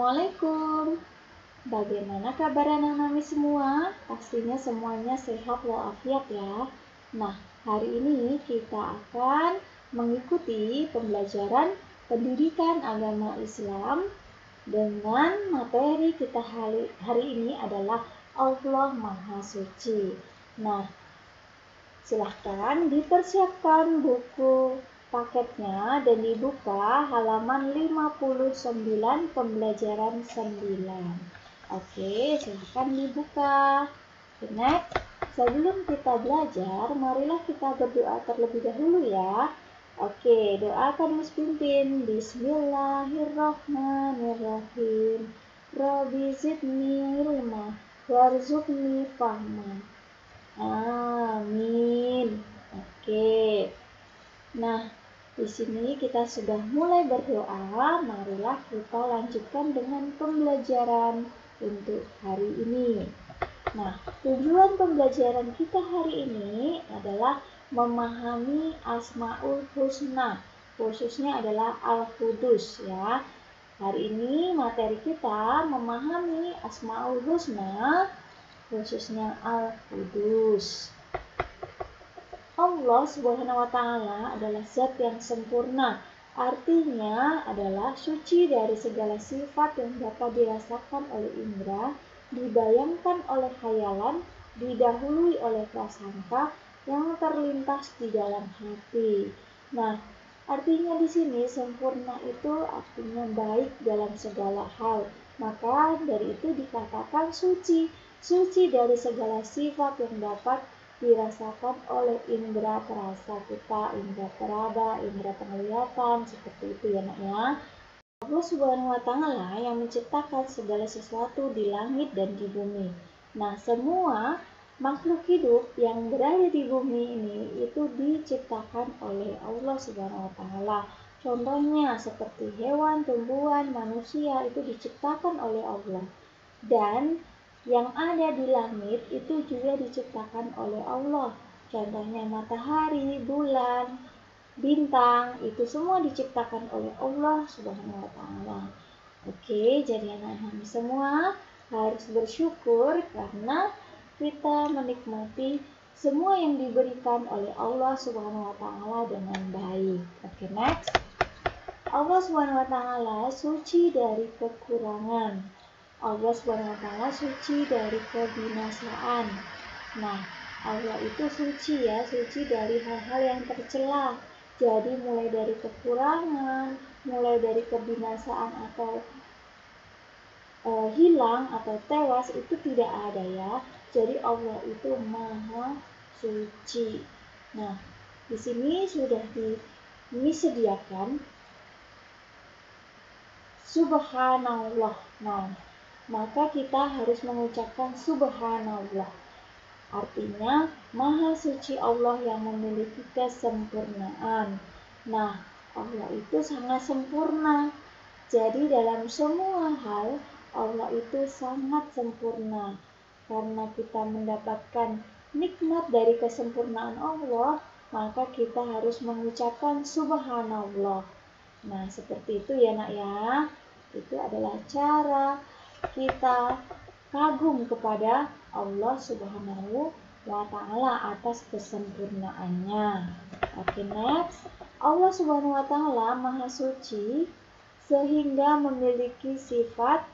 Assalamualaikum. Bagaimana kabar anak-anak semua? Pastinya semuanya sehat walafiat ya. Nah, hari ini kita akan mengikuti pembelajaran pendidikan agama Islam dengan materi kita hari, hari ini adalah Allah Maha Suci. Nah, silahkan dipersiapkan buku paketnya dan dibuka halaman 59 pembelajaran 9. Oke, silahkan dibuka. Next, sebelum kita belajar, marilah kita berdoa terlebih dahulu ya. Oke, doakan Mas Pimpin. Bismillahirrahmanirrahim. Rabbi zidni ilma warzuqni fahma. Amin. Oke. Nah, di sini kita sudah mulai berdoa, marilah kita lanjutkan dengan pembelajaran untuk hari ini. Nah, tujuan pembelajaran kita hari ini adalah memahami Asmaul Husna, khususnya adalah Al-Qudus ya. Hari ini materi kita memahami Asmaul Husna, khususnya Al-Qudus. Allah Subhanahu wa taala adalah zat yang sempurna. Artinya adalah suci dari segala sifat yang dapat dirasakan oleh indera, dibayangkan oleh khayalan, didahului oleh prasangka yang terlintas di dalam hati. Nah, artinya di sini sempurna itu artinya baik dalam segala hal. Maka dari itu dikatakan suci, suci dari segala sifat yang dapat dirasakan oleh indera perasa kita, indera peraba, indera penglihatan, seperti itu ya nak ya. Allah Subhanahu wa taala yang menciptakan segala sesuatu di langit dan di bumi. Nah, semua makhluk hidup yang berada di bumi ini itu diciptakan oleh Allah Subhanahu wa taala. Contohnya seperti hewan, tumbuhan, manusia itu diciptakan oleh Allah. Dan yang ada di langit itu juga diciptakan oleh Allah. Contohnya matahari, bulan, bintang, itu semua diciptakan oleh Allah Subhanahu wa taala. Oke, jadi anak-anak semua harus bersyukur karena kita menikmati semua yang diberikan oleh Allah Subhanahu wa taala dengan baik. Oke, next. Allah Subhanahu wa taala suci dari kekurangan. Allah SWT suci dari kebinasaan. Nah, Allah itu suci ya, suci dari hal-hal yang tercela. Jadi mulai dari kekurangan, mulai dari kebinasaan atau e, hilang atau tewas itu tidak ada ya. Jadi Allah itu maha suci. Nah, di sini sudah disediakan Subhanallah. Nah, maka kita harus mengucapkan subhanallah. Artinya, maha suci Allah yang memiliki kesempurnaan. Nah, Allah itu sangat sempurna. Jadi dalam semua hal, Allah itu sangat sempurna. Karena kita mendapatkan nikmat dari kesempurnaan Allah, maka kita harus mengucapkan subhanallah. Nah, seperti itu ya nak ya. Itu adalah cara kita kagum kepada Allah Subhanahu wa taala atas kesempurnaannya. Oke, okay, next. Allah Subhanahu wa taala Maha Suci sehingga memiliki sifat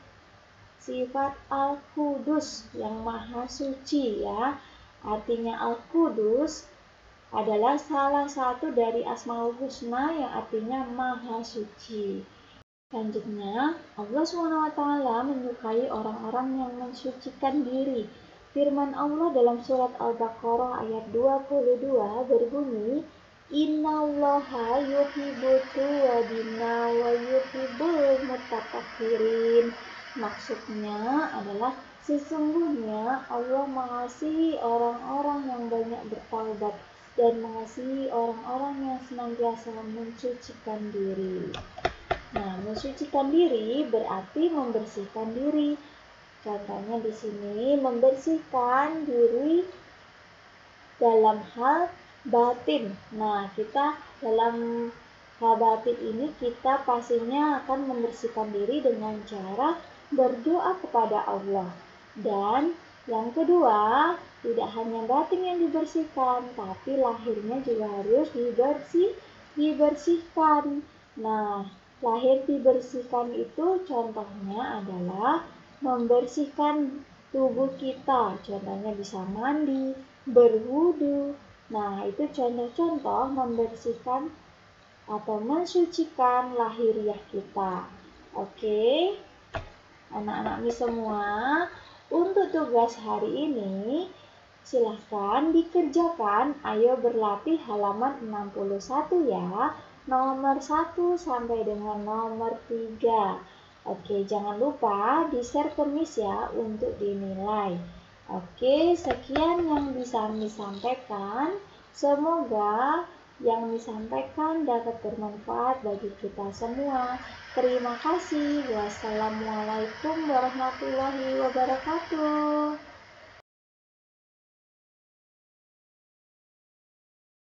sifat Al-Qudus yang Maha Suci ya. Artinya Al-Qudus adalah salah satu dari Asmaul Husna yang artinya Maha Suci. Selanjutnya, Allah SWT menyukai orang-orang yang mensucikan diri. Firman Allah dalam surat Al-Baqarah ayat 22 berbunyi, Inna allaha yuhibbu tuwadina wa yuhibbul mutatahirin. Maksudnya adalah sesungguhnya Allah mengasihi orang-orang yang banyak bertaubat dan mengasihi orang-orang yang senantiasa mensucikan diri. Nah, mensucikan diri berarti membersihkan diri. Contohnya di sini membersihkan diri dalam hal batin. Nah, kita dalam Habatit ini kita pastinya akan membersihkan diri dengan cara berdoa kepada Allah. Dan yang kedua, tidak hanya batin yang dibersihkan, tapi lahirnya juga harus dibersih, dibersihkan. Nah, lahir dibersihkan itu contohnya adalah membersihkan tubuh kita. Contohnya bisa mandi, berwudu. Nah, itu contoh-contoh membersihkan atau mensucikan lahiriah kita. Oke, anak-anak ini semua, untuk tugas hari ini silahkan dikerjakan. Ayo berlatih halaman 61 ya. Nomor 1 sampai dengan nomor 3. Oke, jangan lupa di-share ke Miss ya untuk dinilai. Oke, sekian yang bisa Miss sampaikan. Semoga yang disampaikan dapat bermanfaat bagi kita semua. Terima kasih. Wassalamualaikum warahmatullahi wabarakatuh.